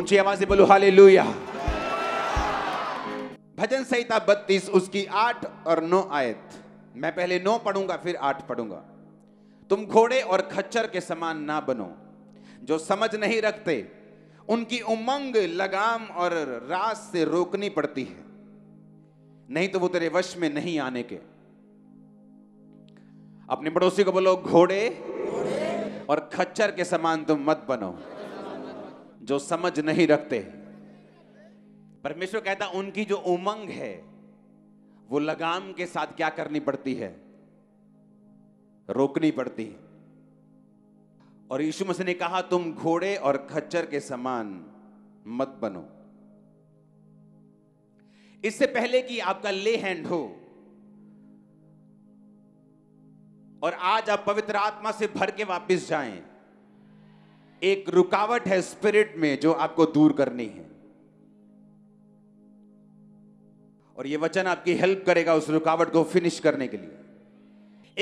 ऊँची आवाज़ से बोलो, हालेलुया. भजन संहिता बत्तीस, उसकी आठ और नौ आयत। मैं पहले नौ पढ़ूँगा, फिर आठ पढ़ूँगा। तुम घोड़े और खच्चर के समान ना बनो। जो समझ नहीं रखते, उनकी उमंग, लगाम और रास से रोकनी पड़ती है। नहीं तो वो तेरे वश में नहीं आने के। अपने पड़ोसी को बोलो, घोड़े और खच्चर के समान तुम मत बनो। जो समझ नहीं रखते। परमेश्वर कहता, उनकी जो उमंग है, वो लगाम के साथ क्या करनी पड़ती है? रोकनी पड़ती है। और यीशु मसीह ने कहा, तुम घोड़े और खच्चर के समान मत बनो। इससे पहले कि आपका ले हैंड हो, और आज आप पवित्र आत्मा से भर के वापस जाएँ एक रुकावट है स्पिरिट में जो आपको दूर करनी है। और ये वचन आपकी हेल्प करेगा उस रुकावट को फिनिश करने के लिए।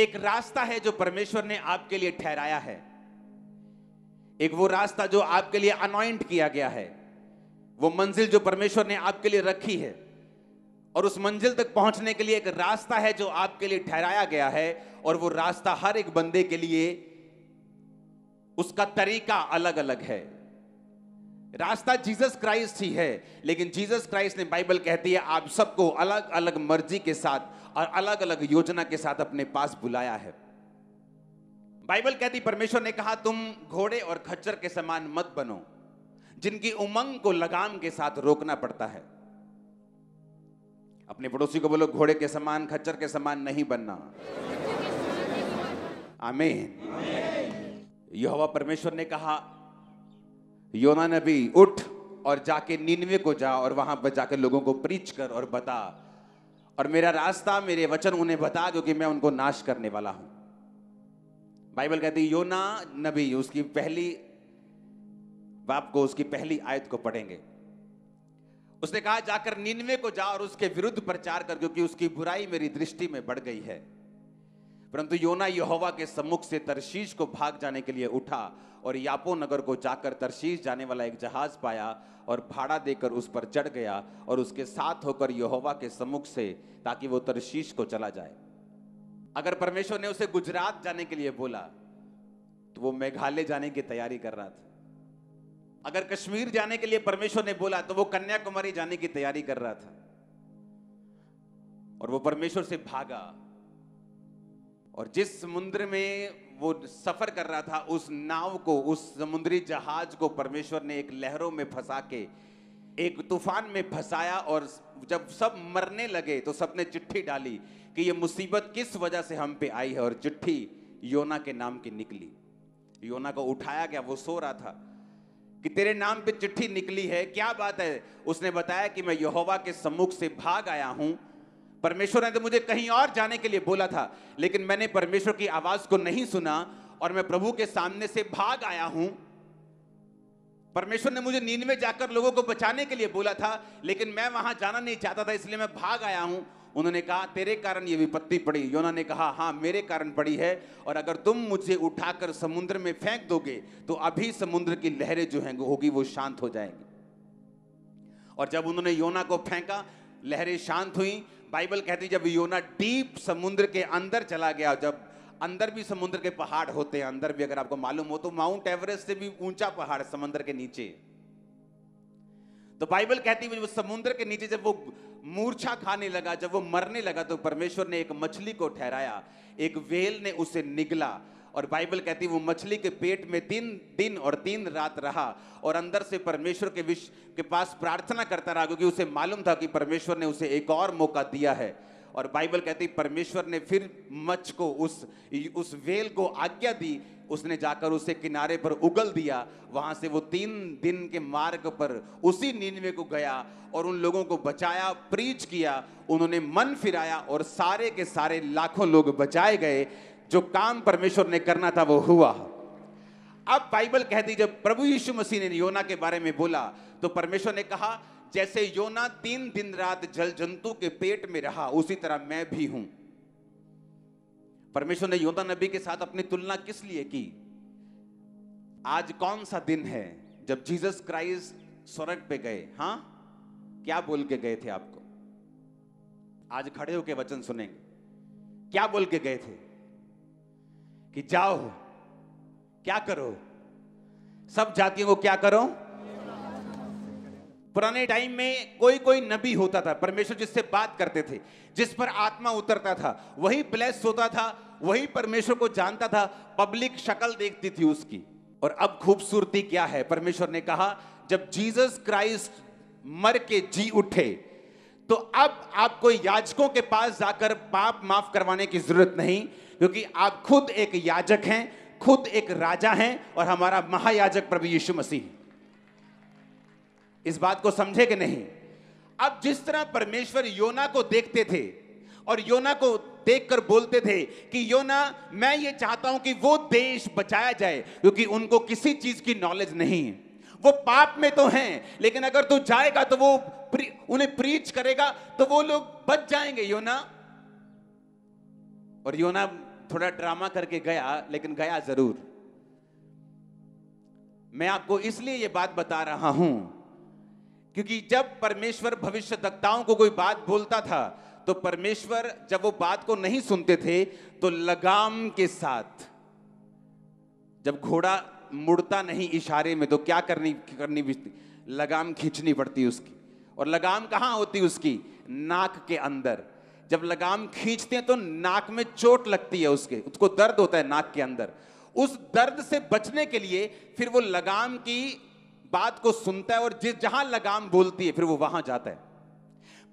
एक रास्ता है जो परमेश्वर ने आपके लिए ठहराया है। एक वो रास्ता जो आपके लिए अनॉइंट किया गया है। वो मंजिल जो परमेश्वर ने आपके लिए रखी है। और उस मंजिल तक पहुँचने के लिए एक रास्ता है जो आपके लिए ठहराया गया है। और वो रास्ता हर एक बंदे के लिए उसका तरीका अलग अलग है। रास्ता जीसस क्राइस्ट ही है, लेकिन जीसस क्राइस्ट ने बाइबल कहती है, आप सबको अलग अलग मर्ज़ी के साथ और अलग अलग योजना के साथ अपने पास बुलाया है। बाइबल कहती, परमेश्वर ने कहा, तुम घोड़े और खच्चर के समान मत बनो, जिनकी उमंग को लगाम के साथ रोकना पड़ता है। अपने पड़ोसी को बोलो, घोड़े के समान, खच्चर के समान नहीं बनना। आमीन। यहोवा परमेश्वर ने कहा योना नबी उठ और जाके नीनवे को जा और वहाँ पर जाकर लोगों को प्रीच कर और बता। और मेरा रास्ता, मेरे वचन उन्हें बता, क्योंकि मैं उनको नाश करने वाला हूँ। बाइबल कहती है, योना नबी, उसकी पहली, बाप को उसकी पहली आयत को पढ़ेंगे। उसने कहा, जाकर निन्वे को जा और उसके विरुद्ध प्रचार कर, क्योंकि उसकी बुराई मेरी दृष्टि में बढ़ गई है। परंतु योना यहोवा के सम्मुख से तरशीश को भाग जाने के लिए उठा और यापो नगर को जाकर तरशीश जाने वाला एक जहाज़ पाया और भाड़ा देकर उस पर चढ़ गया और उसके साथ होकर यहोवा के सम्मुख से ताकि वो तरशीश को चला जाए। अगर परमेश्वर ने उसे गुजरात जाने के लिए बोला तो वो मेघालय जाने की तैयारी कर रहा था। अगर कश्मीर जाने के लिए परमेश्वर ने बोला तो वो कन्याकुमारी जाने की तैयारी कर रहा था। और वो परमेश्वर से भागा और जिस समुद्र में वो सफ़र कर रहा था, उस नाव को, उस समुद्री जहाज़ को परमेश्वर ने एक लहरों में फंसा के, एक तूफ़ान में फंसाया और जब सब मरने लगे तो सबने चिट्ठी डाली कि ये मुसीबत किस वजह से हम पे आई है और चिट्ठी योना के नाम की निकली। योना को उठाया गया, वो सो रहा था कि तेरे नाम पे चिट्ठी निकली है, क्या बात है? उसने बताया कि मैं यहोवा के सम्मुख से भाग आया हूँ परमेश्वर ने तो मुझे कहीं और जाने के लिए बोला था, लेकिन मैंने परमेश्वर की आवाज़ को नहीं सुना और मैं प्रभु के सामने से भाग आया हूँ। परमेश्वर ने मुझे नींद में जाकर लोगों को बचाने के लिए बोला था, लेकिन मैं वहाँ जाना नहीं चाहता था, इसलिए मैं भाग आया हूँ। उन्होंने कहा, तेरे कारण ये विपत्ति पड़ी। योना ने कहा हाँ मेरे कारण पड़ी है, और अगर तुम मुझे उठाकर समुद्र में फेंक दोगे तो अभी समुद्र की लहरें जो हैं, होगी, वो शांत हो जाएँगी। और जब उन्होंने योना को फेंका, लहरें शांत हुई बाइबल कहती जब योना डीप समुद्र के अंदर चला गया, जब अंदर भी समुद्र के पहाड़ होते हैं, अंदर भी अगर आपको मालूम हो तो माउंट एवरेस्ट से भी ऊँचा पहाड़ समुद्र के नीचे। तो बाइबल कहती है, वो समुद्र के नीचे जब वो मूर्छा खाने लगा, जब वो मरने लगा तो परमेश्वर ने एक मछली को ठहराया, एक वेल ने उसे निगला और बाइबल कहती है, वो मछली के पेट में तीन दिन और तीन रात रहा और अंदर से परमेश्वर के विश्व के पास प्रार्थना करता रहा क्योंकि उसे मालूम था कि परमेश्वर ने उसे एक और मौका दिया है। और बाइबल कहती परमेश्वर ने फिर मच को उस उस वेल को आज्ञा दी, उसने जाकर उसे किनारे पर उगल दिया, वहाँ से वो तीन दिन के मार्ग पर उसी नीनवे को गया और उन लोगों को बचाया, प्रीच किया, उन्होंने मन फिराया और सारे के सारे लाखों लोग बचाए गए। जो काम परमेश्वर ने करना था वो हुआ। अब बाइबल कहती जब प्रभु यीशु मसीह ने योना के बारे में बोला तो परमेश्वर ने कहा, जैसे योना तीन दिन रात जल जंतु के पेट में रहा, उसी तरह मैं भी हूँ। परमेश्वर ने योना नबी के साथ अपनी तुलना किस लिए की? आज कौन सा दिन है जब जीसस क्राइस्ट स्वर्ग पे गए? हाँ? क्या बोल के गए थे आपको? आज खड़े होके वचन सुनेंगे। क्या बोल के गए थे? कि जाओ, क्या करो? सब जातियों को क्या करो? पुराने टाइम में कोई कोई नबी होता था, परमेश्वर जिससे बात करते थे, जिस पर आत्मा उतरता था, वही ब्लेस होता था, वही परमेश्वर को जानता था पब्लिक शक्ल देखती थी उसकी। और अब खूबसूरती क्या है? परमेश्वर ने कहा, जब जीसस क्राइस्ट मर के जी उठे तो अब आपको याजकों के पास जाकर पाप माफ़ करवाने की ज़रूरत नहीं, क्योंकि आप खुद एक याजक हैं, खुद एक राजा हैं, और हमारा महायाजक प्रभु यीशु मसीह इस बात को समझे कि नहीं? अब जिस तरह परमेश्वर योना को देखते थे, और योना को देखकर बोलते थे कि, योना, मैं ये चाहता हूँ कि वो देश बचाया जाए, क्योंकि उनको किसी चीज़ की नॉलेज नहीं है। वो पाप में तो हैं लेकिन अगर तू जाएगा तो वो प्री, उन्हें प्रीच करेगा तो वो लोग बच जाएँगे योना। और योना थोड़ा ड्रामा करके गया लेकिन गया ज़रूर। मैं आपको इसलिए ये बात बता रहा हूँ क्योंकि जब परमेश्वर भविष्य दक्ताओं को कोई बात बोलता था तो परमेश्वर जब वो बात को नहीं सुनते थे तो लगाम के साथ जब घोड़ा मुड़ता नहीं इशारे में तो क्या करनी करनी लगाम खींचनी पड़ती उसकी। और लगाम कहाँ होती उसकी? नाक के अंदर। जब लगाम खींचते हैं तो नाक में चोट लगती है उसके, उसको दर्द होता है नाक के अंदर। उस दर्द से बचने के लिए फिर वो लगाम की बात को सुनता है और जिस जहाँ लगाम बोलती है, फिर वो वहाँ जाता है।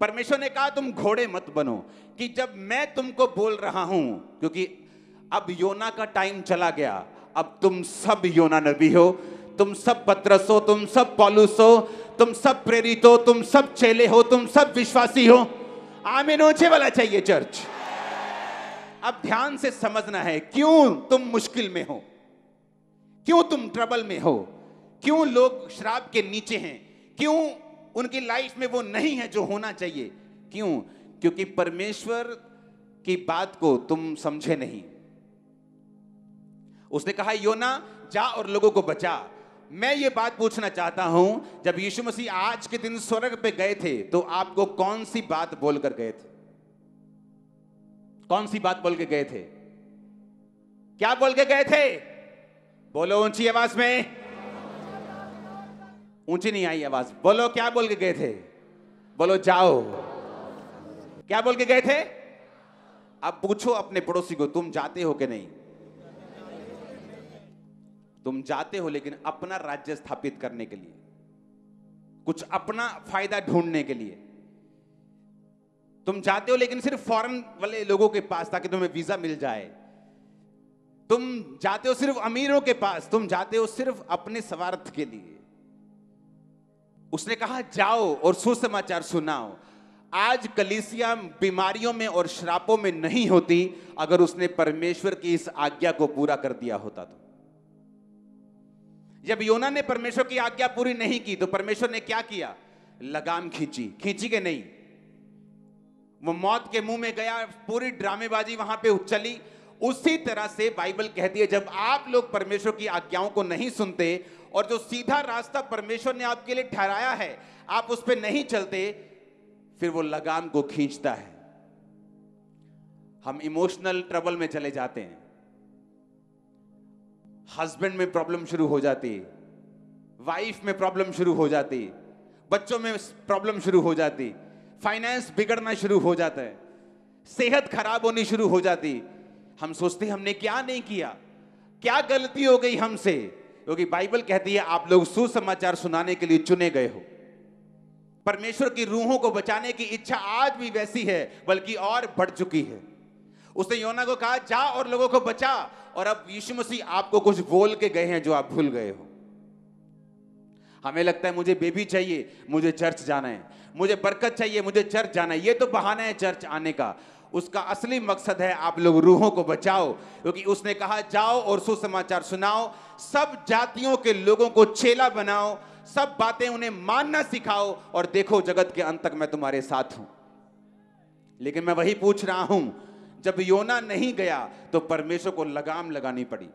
परमेश्वर ने कहा, तुम घोड़े मत बनो, कि जब मैं तुमको बोल रहा हूँ, क्योंकि अब योना का टाइम चला गया अब तुम सब योना नबी हो, तुम सब पत्रस हो, तुम सब पॉलुस हो, तुम सब प्रेरित हो, तुम सब चेले हो, तुम सब विश्वासी हो। आमीन ऊँचे वाला चाहिए चर्च। अब ध्यान से समझना है, क्यों तुम मुश्किल में हो? क्यों तुम ट्रबल में हो? क्यों लोग शराब के नीचे हैं? क्यों उनकी लाइफ में वो नहीं है जो होना चाहिए? क्यों? क्योंकि परमेश्वर की बात को तुम समझे नहीं। उसने कहा, योना, जा और लोगों को बचा। मैं ये बात पूछना चाहता हूँ, जब यीशु मसीह आज के दिन स्वर्ग पे गए थे तो आपको कौन सी बात बोलकर गए थे? कौन सी बात बोल के गए थे? क्या बोल के गए थे? बोलो ऊँची आवाज़ में। ऊँची नहीं आई आवाज़। बोलो, क्या बोल के गए थे? बोलो, जाओ। क्या बोल के गए थे? अब पूछो अपने पड़ोसी को, तुम जाते हो कि नहीं? तुम जाते हो लेकिन अपना राज्य स्थापित करने के लिए, कुछ अपना फ़ायदा ढूँढने के लिए। तुम जाते हो लेकिन सिर्फ़ फॉरेन वाले लोगों के पास ताकि तुम्हें वीज़ा मिल जाए। तुम जाते हो सिर्फ़ अमीरों के पास, तुम जाते हो सिर्फ़ अपने स्वार्थ के लिए। उसने कहा, जाओ और सुसमाचार सुनाओ। आज कलीसिया बीमारियों में और श्रापों में नहीं होती अगर उसने परमेश्वर की इस आज्ञा को पूरा कर दिया होता तो। जब योना ने परमेश्वर की आज्ञा पूरी नहीं की तो परमेश्वर ने क्या किया? लगाम खींची। खींची के नहीं? वो मौत के मुँह में गया, पूरी ड्रामेबाजी वहाँ पे चली। उसी तरह से बाइबल कहती है, जब आप लोग परमेश्वर की आज्ञाओं को नहीं सुनते और जो सीधा रास्ता परमेश्वर ने आपके लिए ठहराया है, आप उस पर नहीं चलते, फिर वो लगाम को खींचता है। हम इमोशनल ट्रबल में चले जाते हैं। हस्बैंड में प्रॉब्लम शुरू हो जाती वाइफ में प्रॉब्लम शुरू हो जाती, बच्चों में प्रॉब्लम शुरू हो जाती फाइनेंस बिगड़ना शुरू हो जाता है, सेहत खराब होनी शुरू हो जाती। हम सोचते हमने क्या नहीं किया? क्या गलती हो गई हमसे? क्योंकि बाइबल कहती है, आप लोग सुसमाचार सुनाने के लिए चुने गए हो। परमेश्वर की रूहों को बचाने की इच्छा आज भी वैसी है, बल्कि और बढ़ चुकी है। उसने योना को कहा, जा और लोगों को बचा। और अब यीशु मसीह आपको कुछ बोल के गए हैं जो आप भूल गए हो। हमें लगता है मुझे बेबी चाहिए, मुझे चर्च जाना है, मुझे बरकत चाहिए, मुझे चर्च जाना है। ये तो बहाना है चर्च आने का। उसका असली मकसद है आप लोग रूहों को बचाओ, क्योंकि उसने कहा, जाओ और सुसमाचार सुनाओ, सब जातियों के लोगों को चेला बनाओ, सब बातें उन्हें मानना सिखाओ और देखो जगत के अंत तक मैं तुम्हारे साथ हूँ। लेकिन मैं वही पूछ रहा हूँ जब योना नहीं गया तो परमेश्वर को लगाम लगानी पड़ी।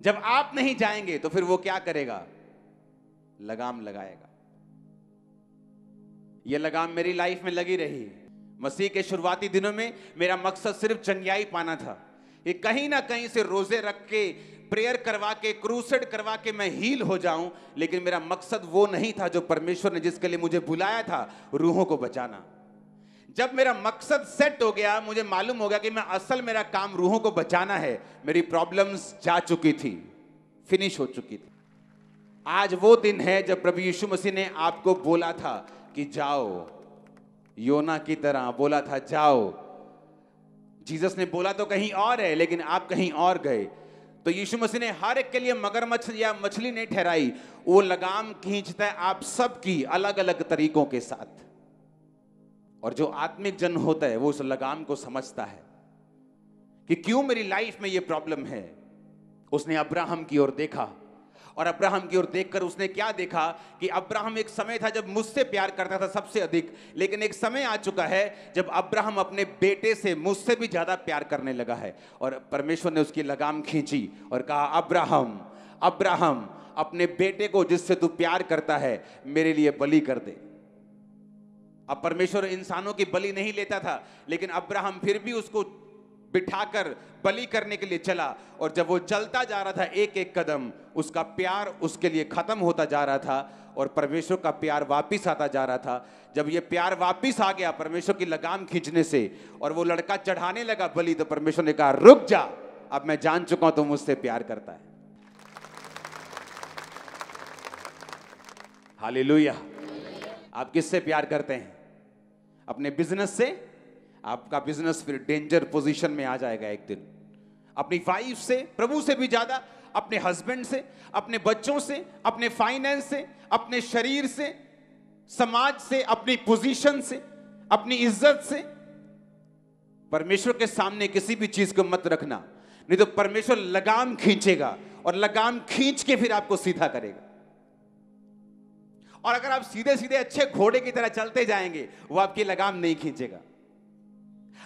जब आप नहीं जाएँगे तो फिर वो क्या करेगा? लगाम लगाएगा। यह लगाम मेरी लाइफ में लगी रही। मसीह के शुरुआती दिनों में मेरा मकसद सिर्फ़ चंगियाई पाना था। कि कहीं ना कहीं से रोज़े रख के प्रेयर करवा के क्रूसेड करवा के मैं हील हो जाऊँ, लेकिन मेरा मकसद वो नहीं था जो परमेश्वर ने जिसके लिए मुझे बुलाया था, रूहों को बचाना। जब मेरा मकसद सेट हो गया, मुझे मालूम हो गया कि मैं असल मेरा काम रूहों को बचाना है, मेरी प्रॉब्लम्स जा चुकी थी फिनिश हो चुकी थी। आज वो दिन है जब प्रभु यीशु मसीह ने आपको बोला था कि जाओ, योना की तरह बोला था, जाओ। जीसस ने बोला तो कहीं और है, लेकिन आप कहीं और गए। तो यीशु मसीह ने हर एक के लिए मगरमच्छ या मछली नहीं ठहराई, वो लगाम खींचता है आप सबकी अलग अलग तरीकों के साथ। और जो आत्मिक जन होता है, वो उस लगाम को समझता है कि क्यों मेरी लाइफ में ये प्रॉब्लम है? उसने अब्राहम की ओर देखा और अब्राहम की ओर देखकर उसने क्या देखा कि अब्राहम एक समय था जब मुझसे प्यार करता था सबसे अधिक, लेकिन एक समय आ चुका है जब अब्राहम अपने बेटे से मुझसे भी ज़्यादा प्यार करने लगा है और परमेश्वर ने उसकी लगाम खींची और कहा, अब्राहम अब्राहम, अपने बेटे को जिससे तू प्यार करता है, मेरे लिए बलि कर दे। अब परमेश्वर इंसानों की बलि नहीं लेता था, लेकिन अब्राहम फिर भी उसको बिठाकर बलि करने के लिए चला, और जब वो चलता जा रहा था एक एक कदम, उसका प्यार उसके लिए खत्म होता जा रहा था, और परमेश्वर का प्यार वापिस आता जा रहा था। जब ये प्यार वापिस आ गया परमेश्वर की लगाम खींचने से, और वो लड़का चढ़ाने लगा बलि तो परमेश्वर ने कहा, रुक जा, अब मैं जान चुका हूँ तो मुझसे प्यार करता है। हालेलुया। आप किससे प्यार करते हैं? अपने बिज़नेस से आपका बिज़नेस फिर डेंजर पोजीशन में आ जाएगा एक दिन। अपनी वाइफ से, प्रभु से भी ज़्यादा, अपने हस्बैंड से, अपने बच्चों से, अपने फाइनेंस से, अपने शरीर से, समाज से, अपनी पोजीशन से, अपनी इज़्ज़त से। परमेश्वर के सामने किसी भी चीज़ को मत रखना, नहीं तो परमेश्वर लगाम खींचेगा और लगाम खींच के फिर आपको सीधा करेगा। और अगर आप सीधे सीधे अच्छे घोड़े की तरह चलते जाएँगे, वो आपकी लगाम नहीं खींचेगा।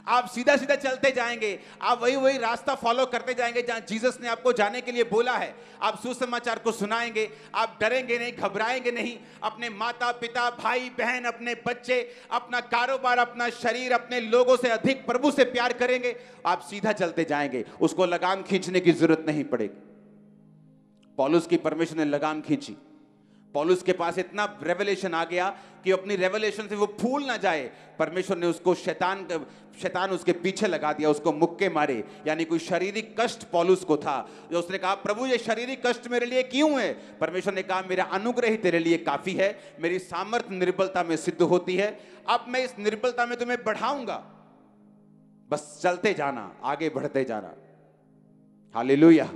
आप सीधा सीधा चलते जाएँगे, आप वही वही रास्ता फॉलो करते जाएँगे जहाँ जीसस ने आपको जाने के लिए बोला है। आप सुसमाचार को सुनाएँगे, आप डरेंगे नहीं, घबराएँगे नहीं, अपने माता पिता भाई बहन अपने बच्चे, अपना कारोबार, अपना शरीर, अपने लोगों से अधिक प्रभु से प्यार करेंगे, आप सीधा चलते जाएँगे। उसको लगाम खींचने की ज़रूरत नहीं पड़ेगी। पॉलुस की परमेश्वर ने लगाम खींची। पॉलुस के पास इतना रेवलेशन आ गया कि अपनी रेवलेशन से वो फूल ना जाए। परमेश्वर ने उसको शैतान शैतान उसके पीछे लगा दिया, उसको मुक्के मारे। यानी कोई शारीरिक कष्ट पॉलुस को था। जो उसने कहा, प्रभु, ये शारीरिक कष्ट मेरे लिए क्यों है? परमेश्वर ने कहा, मेरा अनुग्रह ही तेरे लिए काफ़ी है। मेरी सामर्थ्य निर्बलता में सिद्ध होती है। अब मैं इस निर्बलता में तुम्हें बढ़ाऊँगा। बस चलते जाना, आगे बढ़ते जाना। हालेलुया।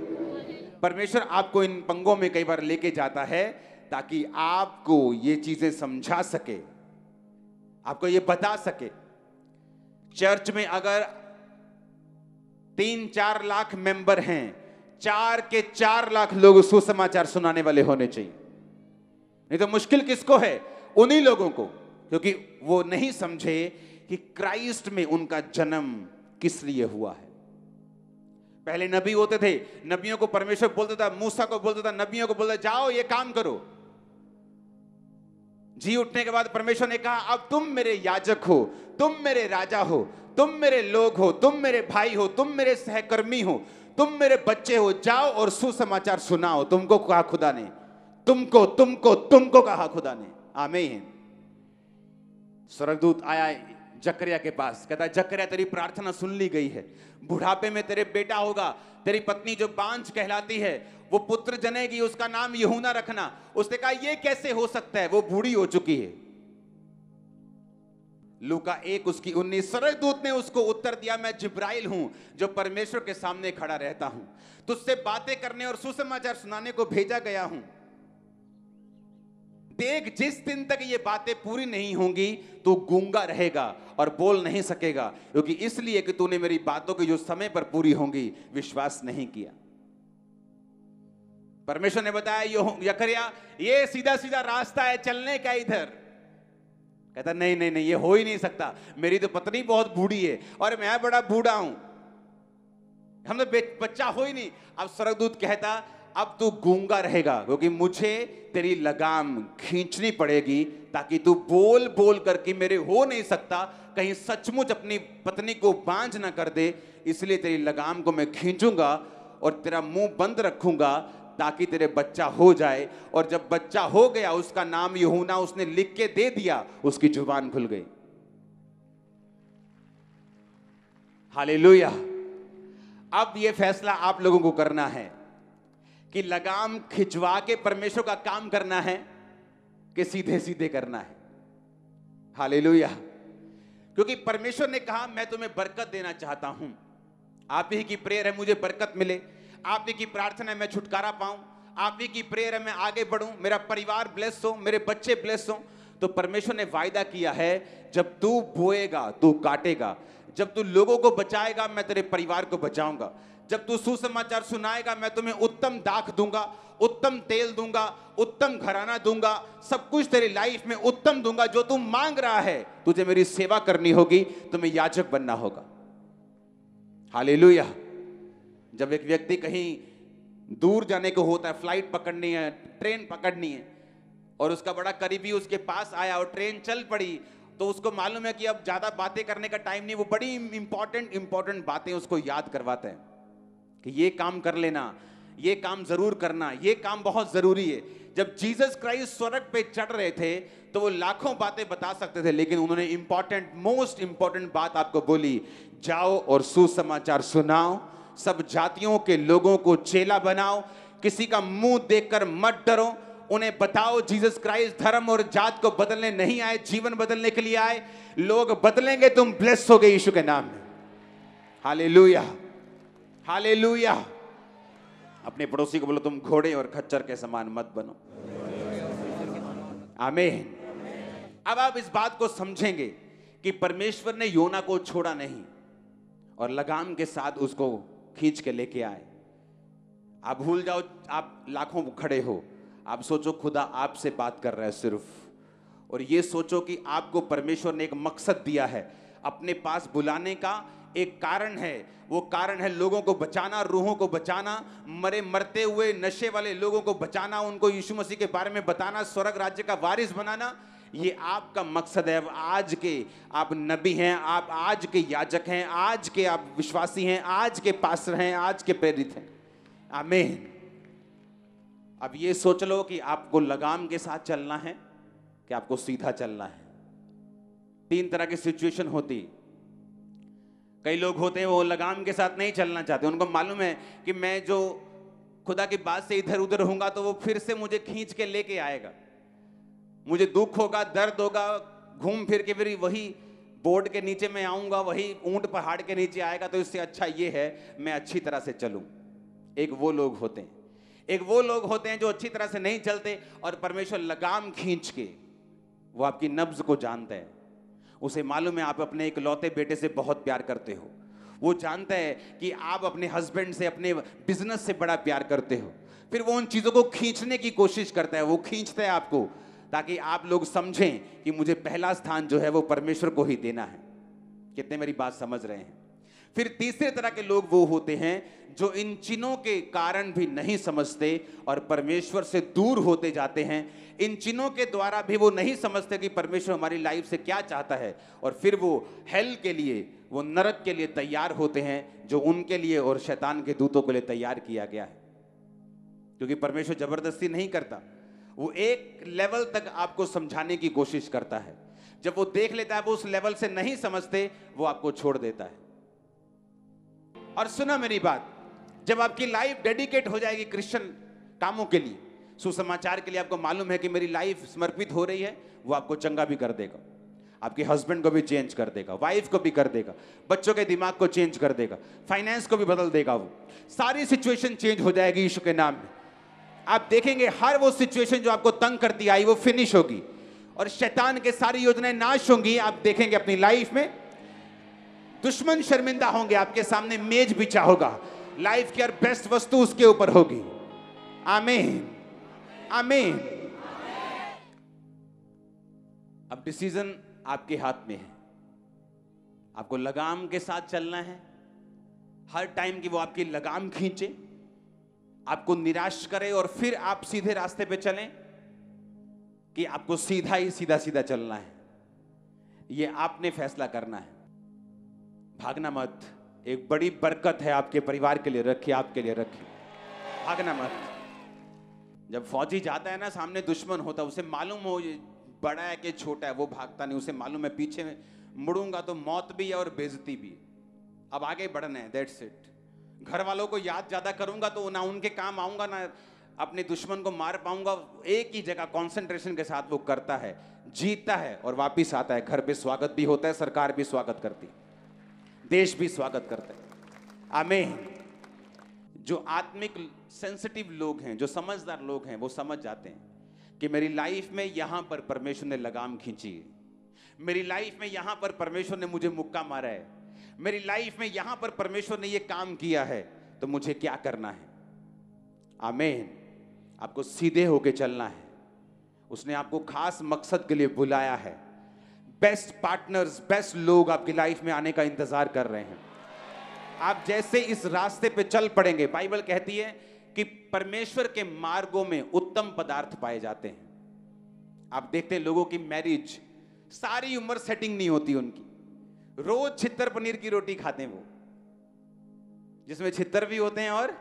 परमेश्वर आपको इन पंगों में कई बार लेके जाता है। ताकि आपको ये चीज़ें समझा सके, आपको ये बता सके। चर्च में अगर तीन चार लाख मेंबर हैं, चार के चार लाख लोग सुसमाचार सुनाने वाले होने चाहिए। नहीं तो मुश्किल किसको है? उन्हीं लोगों को, क्योंकि वो नहीं समझे कि क्राइस्ट में उनका जन्म किस लिए हुआ है। पहले नबी होते थे, नबियों को परमेश्वर बोलता था, मूसा को बोलता था, नबियों को बोलता जाओ ये काम करो। जी उठने के बाद परमेश्वर ने कहा, अब तुम मेरे याजक हो, तुम मेरे राजा हो, तुम मेरे लोग हो, तुम मेरे भाई हो, तुम मेरे सहकर्मी हो, तुम मेरे बच्चे हो, जाओ और सुसमाचार सुनाओ, तुमको कहा खुदा ने? तुमको तुमको तुमको कहा खुदा ने? आमीन। स्वर्गदूत आया जकरिया के पास, कहता, जकरिया, तेरी प्रार्थना सुन ली गई है। बुढ़ापे में तेरे बेटा होगा तेरी पत्नी जो बांझ कहलाती है, वो पुत्र जनेगी, उसका नाम यहूना रखना। उसने कहा, ये कैसे हो सकता है? वो बूढ़ी हो चुकी है। लूका एक उसकी उन्नीस सरल दूत ने उसको उत्तर दिया, मैं जिब्राइल हूँ, जो परमेश्वर के सामने खड़ा रहता हूँ। तुझसे बातें करने और सुसमाचार सुनाने को भेजा गया हूँ। देख जिस दिन तक ये बातें पूरी नहीं होंगी तो गूँगा रहेगा और बोल नहीं सकेगा। क्योंकि इसलिए कि तूने मेरी बातों की जो समय पर पूरी होंगी, विश्वास नहीं किया। परमेश्वर ने बताया यकरिया, ये सीधा सीधा रास्ता है चलने का इधर। कहता, नहीं नहीं नहीं, ये हो ही नहीं सकता। मेरी तो पत्नी बहुत बूढ़ी है और मैं बड़ा बूढ़ा हूँ। हम तो बच्चा हो ही नहीं। अब स्वर्गदूत कहता अब तू गूँगा रहेगा, क्योंकि मुझे तेरी लगाम खींचनी पड़ेगी, ताकि तू बोल बोल करके मेरे हो नहीं सकता, कहीं सचमुच अपनी पत्नी को बांझ ना कर दे, इसलिए तेरी लगाम को मैं खींचूँगा और तेरा मुँह बंद रखूँगा, ताकि तेरे बच्चा हो जाए। और जब बच्चा हो गया, उसका नाम यहूना उसने लिख के दे दिया, उसकी ज़ुबान खुल गई। हालेलुया। अब यह फैसला आप लोगों को करना है। कि लगाम खिंचवा के परमेश्वर का काम करना है कि सीधे सीधे करना है। हालेलुया। क्योंकि परमेश्वर ने कहा, मैं तुम्हें बरकत देना चाहता हूँ। आप ही की प्रेयर है, मुझे बरकत मिले। आप ही की प्रार्थना है, मैं छुटकारा पाऊँ। आप ही की प्रेयर है, मैं आगे बढ़ूं। मेरा परिवार ब्लेस हो, मेरे बच्चे ब्लेस हो। तो परमेश्वर ने वायदा किया है, जब तू बोएगा, तू काटेगा। जब तू लोगों को बचाएगा, मैं तेरे परिवार को बचाऊँगा। जब तू सुसमाचार सुनाएगा, मैं तुम्हें उत्तम दाख दूँगा, उत्तम तेल दूँगा, उत्तम घराना दूँगा, सब कुछ तेरी लाइफ में उत्तम दूँगा, जो तू मांग रहा है, तुझे मेरी सेवा करनी होगी, तुम्हें याचक बनना होगा। हालेलुया जब एक व्यक्ति कहीं दूर जाने को होता है फ़्लाइट पकड़नी है ट्रेन पकड़नी है, और उसका बड़ा करीबी उसके पास आया और ट्रेन चल पड़ी तो उसको मालूम है कि अब ज़्यादा बातें करने का टाइम नहीं, वो बड़ी इंपॉर्टेंट इंपॉर्टेंट बातें उसको याद करवाते हैं। कि ये काम कर लेना, ये काम ज़रूर करना, ये काम बहुत ज़रूरी है। जब जीसस क्राइस्ट स्वर्ग पे चढ़ रहे थे तो वो लाखों बातें बता सकते थे, लेकिन उन्होंने इंपॉर्टेंट मोस्ट इंपॉर्टेंट बात आपको बोली, जाओ और सुसमाचार सुनाओ, सब जातियों के लोगों को चेला बनाओ, किसी का मुँह देखकर मत डरो, उन्हें बताओ जीसस क्राइस्ट धर्म और जात को बदलने नहीं आए, जीवन बदलने के लिए आए, लोग बदलेंगे, तुम ब्लेस हो गए यीशु के नाम में। हाले हाले अपने पड़ोसी को बोलो, तुम घोड़े और खच्चर के समान मत बनो। आमीन। अब आप इस बात को समझेंगे कि परमेश्वर ने योना को छोड़ा नहीं और लगाम के साथ उसको खींच के लेके आए। आप भूल जाओ, आप लाखों खड़े हो। आप सोचो, खुदा आपसे बात कर रहा है सिर्फ़। और ये सोचो कि आपको परमेश्वर ने एक मकसद दिया है अपने पास बुलाने का एक कारण है। वो कारण है लोगों को बचाना, रूहों को बचाना, मरे, मरते हुए नशे वाले लोगों को बचाना, उनको यीशु मसीह के बारे में बताना, स्वर्ग राज्य का वारिस बनाना। ये आपका मकसद है। आज के आप नबी हैं, आप आज के याजक हैं, आज के आप विश्वासी हैं, आज के पास्टर हैं, आज के प्रेरित हैं। आमीन। अब ये सोच लो कि आपको लगाम के साथ चलना है कि आपको सीधा चलना है। तीन तरह की सिचुएशन होती। कई लोग होते हैं, वो लगाम के साथ नहीं चलना चाहते। उनको मालूम है कि मैं जो खुदा की बात से इधर उधर होऊँगा तो वो फिर से मुझे खींच के लेके आएगा। मुझे दुख होगा, दर्द होगा, घूम फिर के फिर वही बोर्ड के नीचे मैं आऊँगा, वही ऊँट पहाड़ के नीचे आएगा तो इससे अच्छा ये है, मैं अच्छी तरह से चलूँ। एक वो लोग होते हैं। एक वो लोग होते हैं जो अच्छी तरह से नहीं चलते, और परमेश्वर लगाम खींच के वो आपकी नब्ज को जानते है। उसे मालूम है आप अपने एक लौते बेटे से बहुत प्यार करते हो। वो जानता है कि आप अपने हस्बैंड से, अपने बिज़नेस से बड़ा प्यार करते हो। फिर वो उन चीज़ों को खींचने की कोशिश करता है, वो खींचता है आपको, ताकि आप लोग समझें कि मुझे पहला स्थान जो है वो परमेश्वर को ही देना है। कितने मेरी बात समझ रहे हैं? फिर तीसरे तरह के लोग वो होते हैं जो इन चिन्हों के कारण भी नहीं समझते और परमेश्वर से दूर होते जाते हैं। इन चिन्हों के द्वारा भी वो नहीं समझते कि परमेश्वर हमारी लाइफ से क्या चाहता है और फिर वो हेल के लिए, वो नरक के लिए तैयार होते हैं, जो उनके लिए और शैतान के दूतों के लिए तैयार किया गया है। क्योंकि परमेश्वर ज़बरदस्ती नहीं करता, वो एक लेवल तक आपको समझाने की कोशिश करता है। जब वो देख लेता है, वो उस लेवल से नहीं समझते, वो आपको छोड़ देता है। और सुना मेरी बात, जब आपकी लाइफ डेडिकेट हो जाएगी क्रिश्चियन कामों के लिए, सुसमाचार के लिए आपको मालूम है कि मेरी लाइफ समर्पित हो रही है, वो आपको चंगा भी कर देगा। आपके हस्बैंड को भी चेंज कर देगा वाइफ को भी कर देगा, बच्चों के दिमाग को चेंज कर देगा फाइनेंस को भी बदल देगा वो। सारी सिचुएशन चेंज हो जाएगी यीशु के नाम में। आप देखेंगे हर वो सिचुएशन जो आपको तंग करती आई, वो फिनिश होगी। और शैतान के सारी योजनाएँ नाश होंगी, आप देखेंगे अपनी लाइफ में। दुश्मन शर्मिंदा होंगे, आपके सामने मेज बिछा होगा। लाइफ की हर बेस्ट वस्तु उसके ऊपर होगी। आमीन आमीन अब डिसीज़न आपके हाथ में है। आपको लगाम के साथ चलना है। हर टाइम की वो आपकी लगाम खींचे, आपको निराश करे और फिर आप सीधे रास्ते पे चलें कि आपको सीधा ही सीधा सीधा चलना है। ये आपने फैसला करना है। भागना मत। एक बड़ी बरकत है आपके परिवार के लिए, रखिए, आपके लिए रखिए। भागना मत। जब फौजी जाता है ना, सामने दुश्मन होता है, उसे मालूम हो ये बड़ा है कि छोटा है, वो भागता नहीं, उसे मालूम है पीछे मुड़ूँगा तो मौत भी है और बेजती भी अब आगे बढ़ना है दैट्स इट घर वालों को याद ज़्यादा करूँगा तो ना उनके काम आऊँगा, ना अपने दुश्मन को मार पाऊँगा। एक ही जगह कंसंट्रेशन के साथ वो करता है, जीतता है और वापिस आता है। घर पे स्वागत भी होता है, सरकार भी स्वागत करती देश भी स्वागत करता है। आमीन। जो आत्मिक सेंसिटिव लोग हैं, जो समझदार लोग हैं, वो समझ जाते हैं कि मेरी लाइफ में यहाँ पर परमेश्वर ने लगाम खींची है। मेरी लाइफ में यहाँ पर परमेश्वर ने मुझे मुक्का मारा है। मेरी लाइफ में यहाँ पर परमेश्वर ने ये काम किया है तो मुझे क्या करना है? आमेन। आपको सीधे होके चलना है। उसने आपको खास मकसद के लिए बुलाया है। बेस्ट पार्टनर्स बेस्ट लोग आपकी लाइफ में आने का इंतज़ार कर रहे हैं। आप जैसे इस रास्ते पे चल पड़ेंगे, बाइबल कहती है कि परमेश्वर के मार्गों में उत्तम पदार्थ पाए जाते हैं। आप देखते हैं लोगों की मैरिज सारी उम्र सेटिंग नहीं होती उनकी। रोज छितर पनीर की रोटी खाते हैं वो, जिसमें छितर भी होते हैं और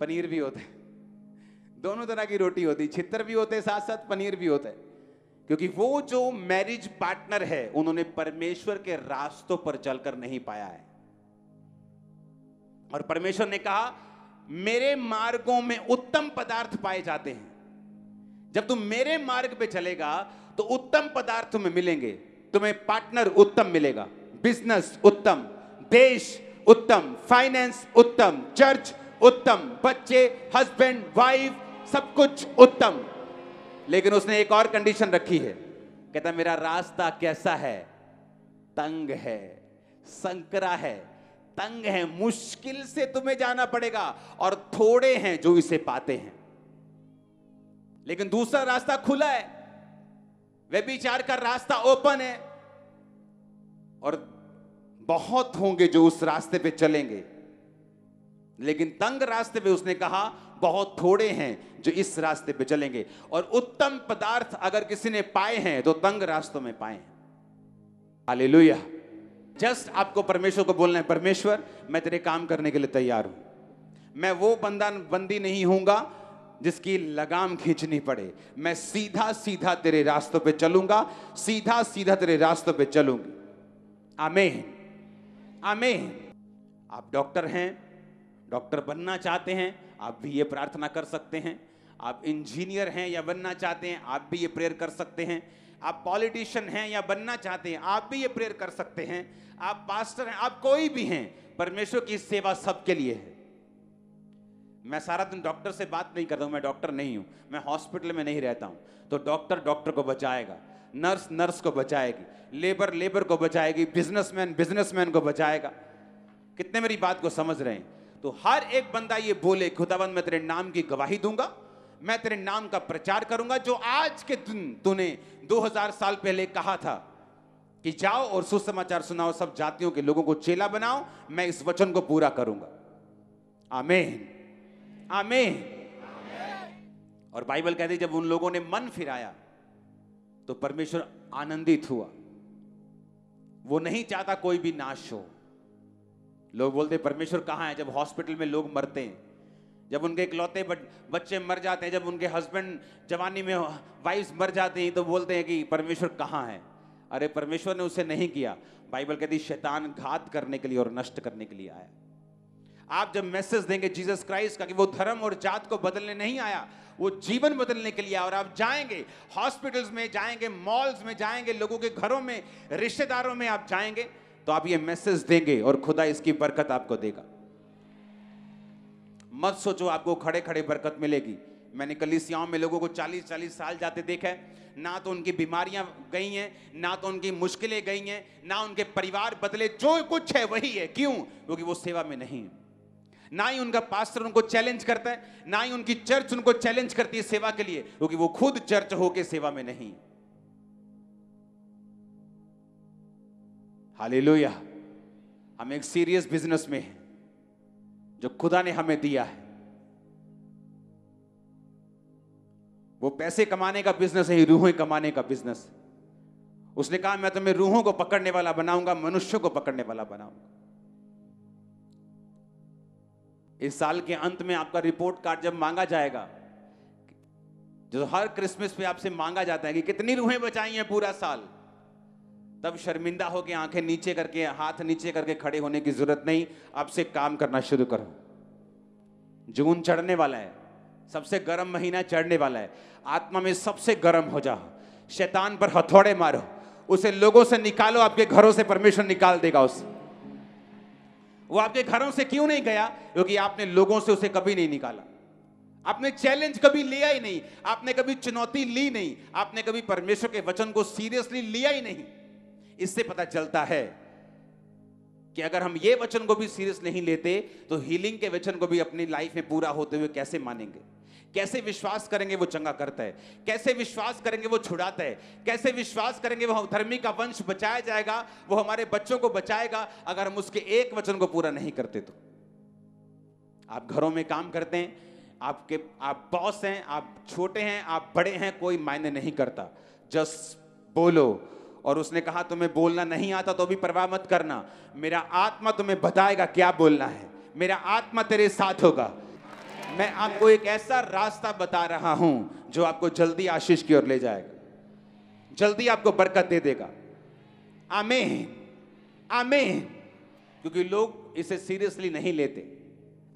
पनीर भी होते हैं। दोनों तरह की रोटी होती छितर भी होते साथ साथ पनीर भी होता है। क्योंकि वो जो मैरिज पार्टनर है, उन्होंने परमेश्वर के रास्तों पर चलकर नहीं पाया है। और परमेश्वर ने कहा, मेरे मार्गों में उत्तम पदार्थ पाए जाते हैं। जब तुम मेरे मार्ग पे चलेगा तो उत्तम पदार्थ तुम्हें मिलेंगे। तुम्हें पार्टनर उत्तम मिलेगा। बिज़नेस उत्तम, देश उत्तम फाइनेंस उत्तम चर्च उत्तम, बच्चे हस्बैंड वाइफ सब कुछ उत्तम। लेकिन उसने एक और कंडीशन रखी है। कहता मेरा रास्ता कैसा है? तंग है, संकरा है, तंग है, मुश्किल से तुम्हें जाना पड़ेगा और थोड़े हैं जो इसे पाते हैं। लेकिन दूसरा रास्ता खुला है। व्यभिचार का रास्ता ओपन है। और बहुत होंगे जो उस रास्ते पे चलेंगे। लेकिन तंग रास्ते पे उसने कहा बहुत थोड़े हैं जो इस रास्ते पे चलेंगे। और उत्तम पदार्थ अगर किसी ने पाए हैं तो तंग रास्तों में पाए हालेलुया। जस्ट आपको परमेश्वर को बोलना है, परमेश्वर, मैं तेरे काम करने के लिए तैयार हूँ। मैं वो बंदा, बंदी नहीं हूँगा जिसकी लगाम खींचनी पड़े। मैं सीधा सीधा तेरे रास्तों पे चलूँगा, सीधा सीधा तेरे रास्तों पे चलूँगी। आमेन। आमेन। आप डॉक्टर हैं, डॉक्टर बनना चाहते हैं आप भी ये प्रार्थना कर सकते हैं। आप इंजीनियर हैं या बनना चाहते हैं, आप भी ये प्रेयर कर सकते हैं। आप पॉलिटिशियन हैं या बनना चाहते हैं, आप भी ये प्रेयर कर सकते हैं। आप पास्टर हैं, आप कोई भी हैं, परमेश्वर की सेवा सबके लिए है। मैं सारा दिन डॉक्टर से बात नहीं करता हूँ, मैं डॉक्टर नहीं हूँ, मैं हॉस्पिटल में नहीं रहता हूँ। तो डॉक्टर डॉक्टर को बचाएगा, नर्स नर्स को बचाएगी, लेबर लेबर को बचाएगी, बिजनेसमैन बिजनेसमैन को बचाएगा। कितने मेरी बात को समझ रहे हैं? तो हर एक बंदा ये बोले खुदाबंद मैं तेरे नाम की गवाही दूँगा, मैं तेरे नाम का प्रचार करूँगा, जो आज के दिन तूने 2000 साल पहले कहा था कि जाओ और सुसमाचार सुनाओ, सब जातियों के लोगों को चेला बनाओ, मैं इस वचन को पूरा करूँगा। आमेन। आमेन। और बाइबल कहती जब उन लोगों ने मन फिराया तो परमेश्वर आनंदित हुआ। वो नहीं चाहता कोई भी नाश हो। लोग बोलते, परमेश्वर कहाँ है? जब हॉस्पिटल में लोग मरते हैं। जब उनके इकलौते बच्चे मर जाते हैं, जब उनके हस्बैंड जवानी में वाइफ मर जाते हैं तो बोलते हैं कि, परमेश्वर कहाँ है? अरे, परमेश्वर ने उसे नहीं किया। बाइबल कहती, शैतान घात करने के लिए और नष्ट करने के लिए आया आप जब मैसेज देंगे जीसस क्राइस्ट का कि वो धर्म और जात को बदलने नहीं आया, वो जीवन बदलने के लिए और आप जाएँगे, हॉस्पिटल्स में जाएँगे, मॉल्स में जाएँगे, लोगों के घरों में, रिश्तेदारों में आप जाएँगे तो आप ये मैसेज देंगे और खुदा इसकी बरकत आपको देगा। मत सोचो आपको खड़े खड़े बरकत मिलेगी। मैंने कलिसियाओं में लोगों को 40 40 साल जाते देखा है। ना तो उनकी बीमारियाँ गई हैं, ना तो उनकी मुश्किलें गई हैं, ना उनके परिवार बदले, जो कुछ है वही है। क्यों? क्योंकि वो सेवा में नहीं है। ना ही उनका पास्टर उनको चैलेंज करता है, ना ही उनकी चर्च उनको चैलेंज करती है सेवा के लिए, क्योंकि वो खुद चर्च होके सेवा में नहीं है। हालेलुया हम एक सीरियस बिज़नेस में हैं, जो खुदा ने हमें दिया है। वो पैसे कमाने का बिज़नेस है, रूहें कमाने का बिज़नेस उसने कहा, मैं तुम्हें रूहों को पकड़ने वाला बनाऊँगा, मनुष्यों को पकड़ने वाला बनाऊँगा। इस साल के अंत में आपका रिपोर्ट कार्ड जब मांगा जाएगा, जो हर क्रिसमस पे आपसे मांगा जाता है कि कितनी रूहें बचाई हैं पूरा साल। तब शर्मिंदा होकर आँखें नीचे करके, हाथ नीचे करके खड़े होने की ज़रूरत नहीं। आपसे काम करना शुरू करो। जून चढ़ने वाला है। सबसे गर्म महीना चढ़ने वाला है। आत्मा में सबसे गर्म हो जाओ। शैतान पर हथौड़े मारो। उसे लोगों से निकालो, आपके घरों से परमेश्वर निकाल देगा उसे। वो आपके घरों से क्यों नहीं गया? क्योंकि आपने लोगों से उसे कभी नहीं निकाला। आपने चैलेंज कभी लिया ही नहीं। आपने कभी चुनौती ली नहीं। आपने कभी परमेश्वर के वचन को सीरियसली लिया ही नहीं। इससे पता चलता है कि अगर हम ये वचन को भी सीरियस नहीं लेते तो हीलिंग के वचन को भी अपनी लाइफ में पूरा होते हुए कैसे मानेंगे? कैसे विश्वास करेंगे वो चंगा करता है? कैसे विश्वास करेंगे वो छुड़ाता है? कैसे विश्वास करेंगे वो धर्मी का वंश बचाया जाएगा, वो हमारे बच्चों को बचाएगा, अगर हम उसके एक वचन को पूरा नहीं करते तो? आप घरों में काम करते हैं, आपके, आप बॉस हैं, आप छोटे हैं, आप बड़े हैं, कोई मायने नहीं करता। जस्ट बोलो और उसने कहा, तुम्हें बोलना नहीं आता तो भी परवाह मत करना। मेरा आत्मा तुम्हें बताएगा क्या बोलना है। मेरा आत्मा तेरे साथ होगा। मैं आपको एक ऐसा रास्ता बता रहा हूँ, जो आपको जल्दी आशीष की ओर ले जाएगा। जल्दी आपको बरकत दे देगा। आमेन। आमेन। क्योंकि लोग इसे सीरियसली नहीं लेते।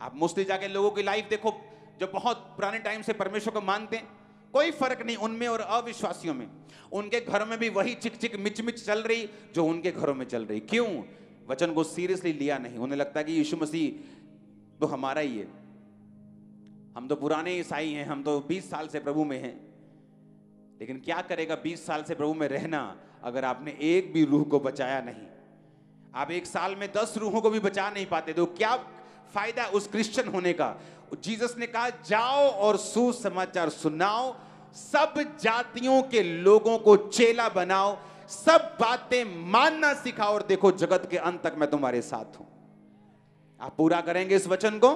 आप मुस्ती जाके लोगों की लाइफ देखो जो बहुत पुराने टाइम से परमेश्वर को मानते हैं कोई फ़र्क नहीं उनमें और अविश्वासियों में। उनके घरों में भी वही चिक चिक मिच मिच चल रही जो उनके घरों में चल रही। क्यों? वचन को सीरियसली लिया नहीं। उन्हें लगता कि यीशु मसीह तो हमारा ही है। हम तो पुराने ईसाई हैं, हम तो 20 साल से प्रभु में हैं। लेकिन क्या करेगा 20 साल से प्रभु में रहना अगर आपने एक भी रूह को बचाया नहीं? आप एक साल में दस रूहों को भी बचा नहीं पाते तो क्या फ़ायदा उस क्रिश्चियन होने का। जीसस ने कहा, जाओ और सुसमाचार सुनाओ, सब जातियों के लोगों को चेला बनाओ, सब बातें मानना सिखाओ और देखो जगत के अंत तक मैं तुम्हारे साथ हूँ। आप पूरा करेंगे इस वचन को?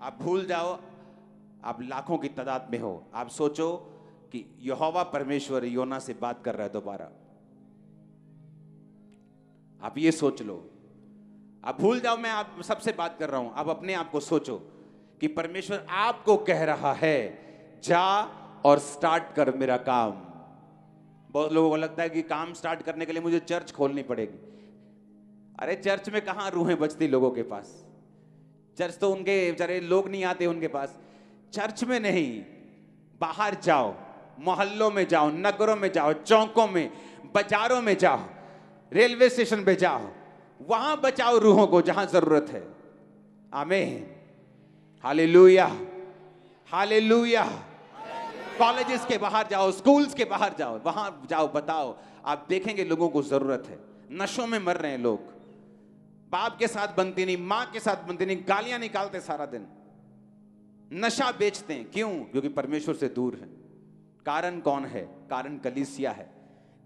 आप भूल जाओ, आप लाखों की तादाद में हो। आप सोचो कि यहोवा परमेश्वर योना से बात कर रहा है दोबारा। आप ये सोच लो आप भूल जाओ, मैं आप सबसे बात कर रहा हूँ। आप अपने आप को सोचो कि परमेश्वर आपको कह रहा है, जा और स्टार्ट कर मेरा काम. बहुत लोगों को लगता है कि काम स्टार्ट करने के लिए मुझे चर्च खोलनी पड़ेगी। अरे चर्च में कहाँ रूहें बचती लोगों के पास? चर्च तो उनके, बेचारे लोग नहीं आते उनके पास। चर्च में नहीं, बाहर जाओ, मोहल्लों में जाओ, नगरों में जाओ, चौकों में, बाजारों में जाओ, रेलवे स्टेशन पे जाओ वहाँ बचाओ रूहों को जहाँ ज़रूरत है। आमेन। हालेलुया। हालेलुया। कॉलेजेस के बाहर जाओ, स्कूल्स के बाहर जाओ, वहाँ जाओ, बताओ। आप देखेंगे लोगों को ज़रूरत है। नशों में मर रहे हैं लोग। बाप के साथ बनती नहीं, माँ के साथ बनती नहीं, गालियाँ निकालते सारा दिन। नशा बेचते हैं। क्यों? क्योंकि परमेश्वर से दूर है। कारण कौन है? कारण कलीसिया है।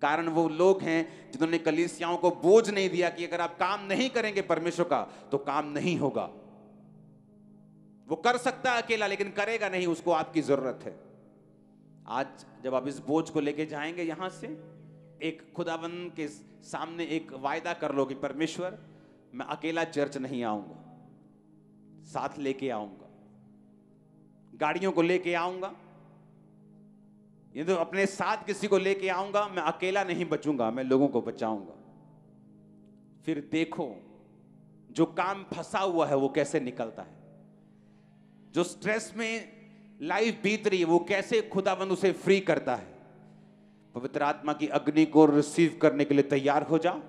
कारण वो लोग हैं जिन्होंने कलीसियाओं को बोझ नहीं दिया कि अगर आप काम नहीं करेंगे परमेश्वर का तो काम नहीं होगा। वो कर सकता है अकेला, लेकिन करेगा नहीं, उसको आपकी ज़रूरत है। आज जब आप इस बोझ को लेके जाएँगे यहाँ से, एक खुदावन के सामने एक वायदा कर लो कि, परमेश्वर, मैं अकेला चर्च नहीं आऊँगा, साथ लेके आऊँगा, गाड़ियों को लेके आऊँगा ये तो अपने साथ किसी को लेके आऊँगा, मैं अकेला नहीं बचूँगा, मैं लोगों को बचाऊँगा। फिर देखो, जो काम फंसा हुआ है वो कैसे निकलता है। जो स्ट्रेस में लाइफ बीत रही है, वो कैसे खुदाबंद उसे फ्री करता है। पवित्र आत्मा की अग्नि को रिसीव करने के लिए तैयार हो जाओ।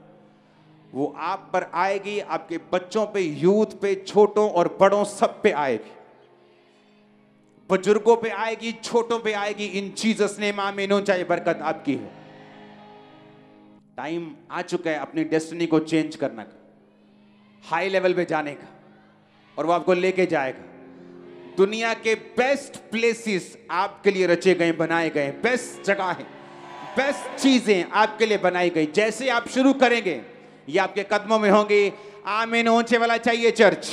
वो आप पर आएगी, आपके बच्चों पे यूथ पे, छोटों और बड़ों सब पे आएगी। बुज़ुर्गों पे आएगी, छोटों पे आएगी, इन चीजस ने मामीनो चाहे बरकत आपकी है। टाइम आ चुका है अपनी डेस्टिनी को चेंज करने का हाई लेवल पे जाने का, और वो आपको लेके जाएगा। दुनिया के बेस्ट प्लेसेस आपके लिए रचे गए, बनाए गए बेस्ट जगह है बेस्ट चीज़ें आपके लिए बनाई गई। जैसे आप शुरू करेंगे, ये आपके कदमों में होंगे, आमीन, ऊँचे वाला चाहिए चर्च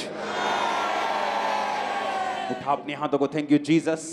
उठा अपने हाथों को थैंक यू जीसस